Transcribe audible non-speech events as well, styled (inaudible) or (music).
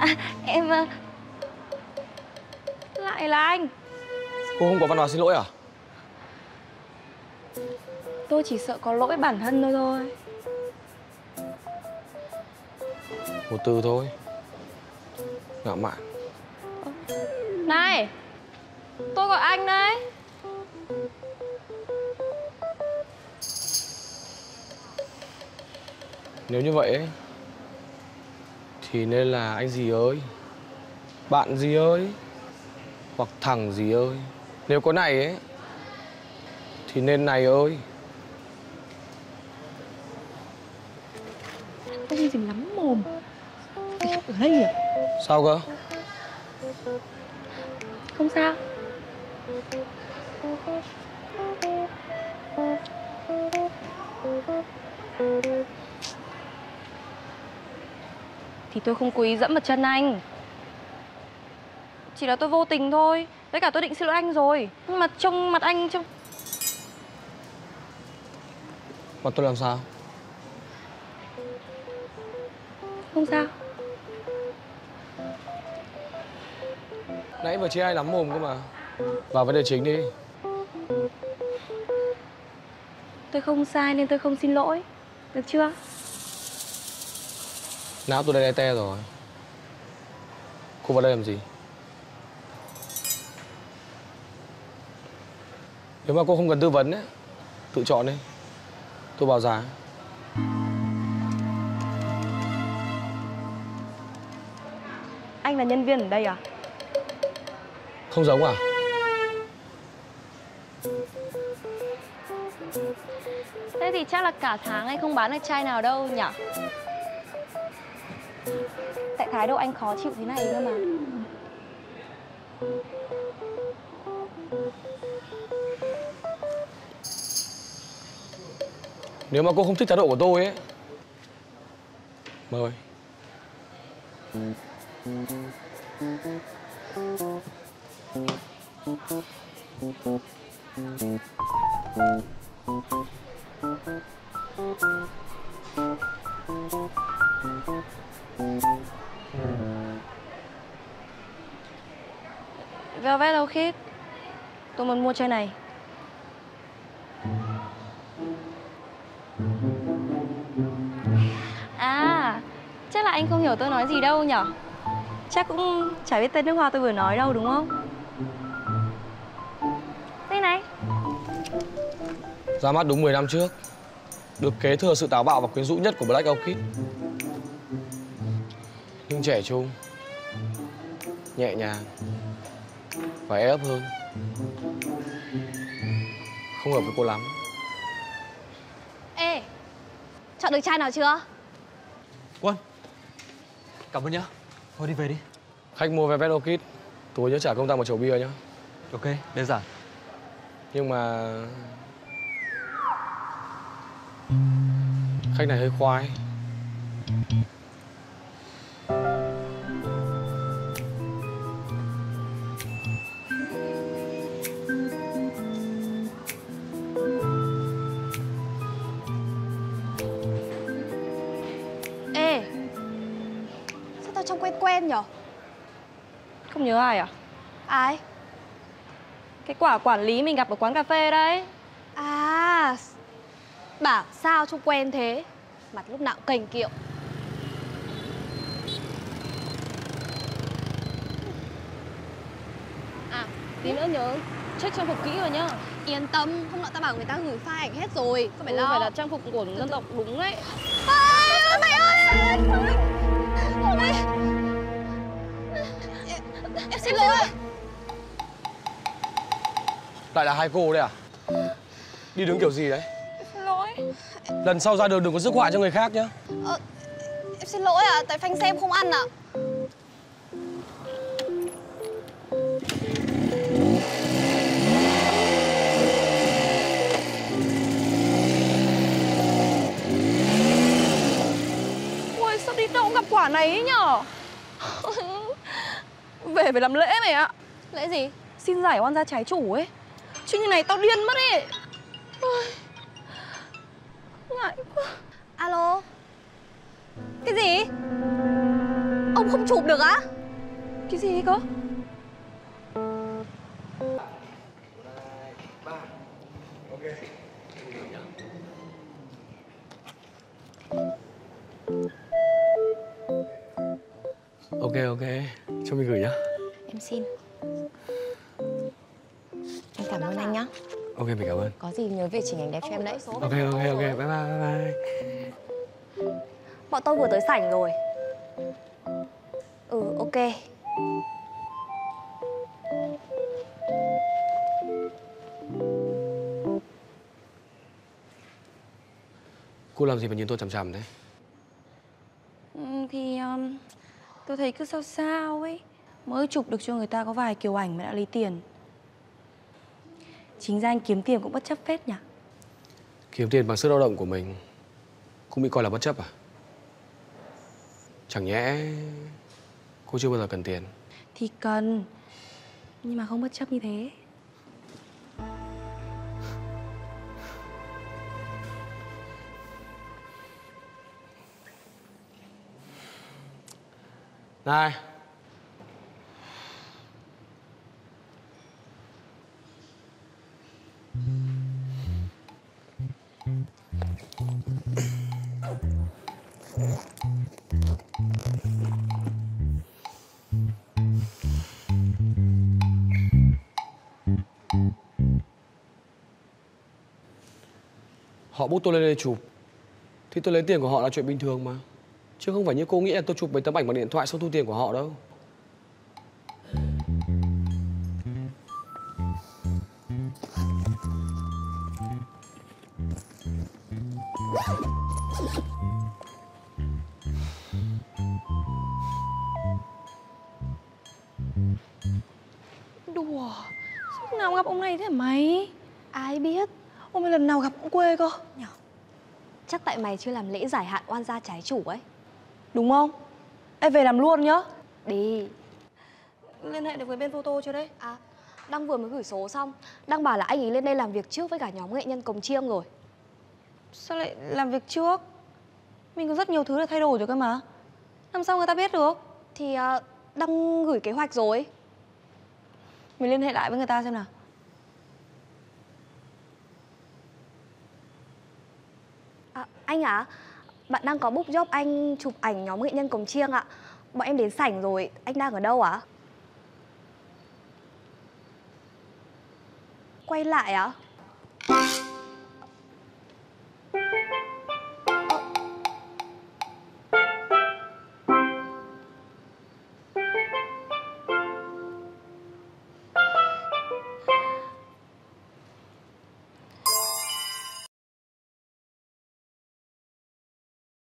À, em... ờ, Lại là anh. Cô không có văn hóa xin lỗi à? Tôi chỉ sợ có lỗi bản thân tôi thôi. Một từ thôi. Ngạo mạn. Này Tôi gọi anh đấy. Nếu như vậy ấy, Thì nên là anh gì ơi Bạn gì ơi Hoặc thằng gì ơi. Nếu có này ấy Thì nên này ơi. Ông gì lắm mồm. Gì ở đây à Sao cơ? Không sao Thì tôi không cố ý dẫm vào chân anh. Chỉ là tôi vô tình thôi. Với cả tôi định xin lỗi anh rồi. Nhưng mà trông mặt anh trông Mà tôi làm sao? không sao. Nãy vừa chế ai lắm mồm cơ mà. Vào vấn đề chính đi. Tôi không sai nên tôi không xin lỗi. Được chưa? Não tôi đây đe te rồi Cô vào đây làm gì? Nếu mà cô không cần tư vấn ấy Tự chọn đi Tôi bảo giá Anh là nhân viên ở đây à? Không giống à? Thế thì chắc là cả tháng anh không bán được chai nào đâu nhỉ? Tại thái độ anh khó chịu thế này cơ mà. Nếu mà cô không thích thái độ của tôi ấy, Mời. Ừ. Velvet Orchid Tôi muốn mua chai này. À Chắc là anh không hiểu tôi nói gì đâu nhở? Chắc cũng chả biết tên nước hoa tôi vừa nói đâu, đúng không? Đây này. Ra mắt đúng 10 năm trước. Được kế thừa sự táo bạo và quyến rũ nhất của Black Orchid. Nhưng trẻ trung. Nhẹ nhàng. Và e ấp hơn. Không hợp với cô lắm. Ê Chọn được chai nào chưa? Quân Cảm ơn nhá. Thôi đi về đi. Khách mua Velvet Orchid Tôi nhớ trả công ta một chầu bia nhá. Ok, đơn giản. Nhưng mà Khách này hơi khoai Ê Sao tao trông quen quen nhở? Không nhớ ai à? Ai? Cái quả quản lý mình gặp ở quán cà phê đấy. À Bảo sao trông quen thế? Mặt lúc nào cũng cành kiệu. À tí nữa nhớ check trang phục kỹ vào nhá. Yên tâm Hôm nọ tao bảo người ta gửi file ảnh hết rồi Không phải ừ, lo? phải là trang phục của dân tộc đúng đấy. À, Mày ơi nay em, em xin lỗi. Lại là hai cô đây à? Đi đứng kiểu gì đấy? Xin lỗi. Lần sau ra đường đừng có rước họa cho người khác nhá. Ờ, Em xin lỗi à Tại phanh xe em không ăn à này ấy nhở? (laughs) Về phải làm lễ mày ạ. Lễ gì? Xin giải oan gia trái chủ ấy. Chứ như này tao điên mất ấy. Ngại quá. Alo? Cái gì? Ông không chụp được á? Cái gì cơ Ok cho mình gửi nhá. Em xin. Em cảm ơn anh nhá. Ok mình cảm ơn. Có gì nhớ về chỉnh ảnh đẹp cho em đấy. Ok ok ok, bye bye bye bye. Bọn tôi vừa tới sảnh rồi. Ừ ok. Cô làm gì mà nhìn tôi chằm chằm thế? ừ, Thì um, tôi thấy cứ sao sao ấy. Mới chụp được cho người ta có vài kiểu ảnh mà đã lấy tiền. Chính ra anh kiếm tiền cũng bất chấp phết nhỉ? Kiếm tiền bằng sức lao động của mình Cũng bị coi là bất chấp à? Chẳng nhẽ cô chưa bao giờ cần tiền. Thì cần Nhưng mà không bất chấp như thế Này. Họ bút tôi lên đây chụp. Thì tôi lấy tiền của họ là chuyện bình thường mà. Chứ không phải như cô nghĩ là tôi chụp mấy tấm ảnh bằng điện thoại xong thu tiền của họ đâu. Đùa Sao lúc nào gặp ông này thế hả mày? Ai biết? Ông ấy lần nào gặp cũng quê cơ? Chắc tại mày chưa làm lễ giải hạn oan gia trái chủ ấy Đúng không? Ê về làm luôn nhá. Đi. Liên hệ được với bên photo chưa đấy? À Đăng vừa mới gửi số xong. Đăng bảo là anh ấy lên đây làm việc trước với cả nhóm nghệ nhân cồng chiêng rồi. Sao lại làm việc trước? Mình có rất nhiều thứ để thay đổi rồi cơ mà. Làm sao người ta biết được? Thì à, Đăng gửi kế hoạch rồi. Mình liên hệ lại với người ta xem nào. À, Anh à bạn đang có book job, anh chụp ảnh nhóm nghệ nhân cồng chiêng ạ. Bọn em đến sảnh rồi, Anh đang ở đâu ạ? Quay lại ạ.